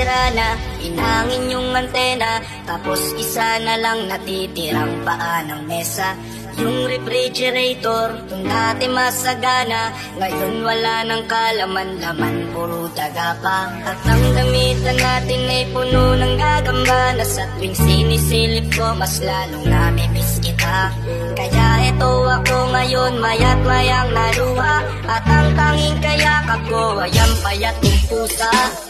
sira na Inangin yung antena. Tapos isa na lang natitirang paa ng mesa. Yung refrigerator Kung dati masagana Ngayon wala nang kalaman-laman Puro daga pa. At ang gamitan natin ay puno ng gagamba Na sa tuwing sinisilip ko Mas lalong namimiss kita. Kaya eto ako ngayon Mayat mayang naluha. At ang tanging kayakap ko Ay ang payat ng pusa.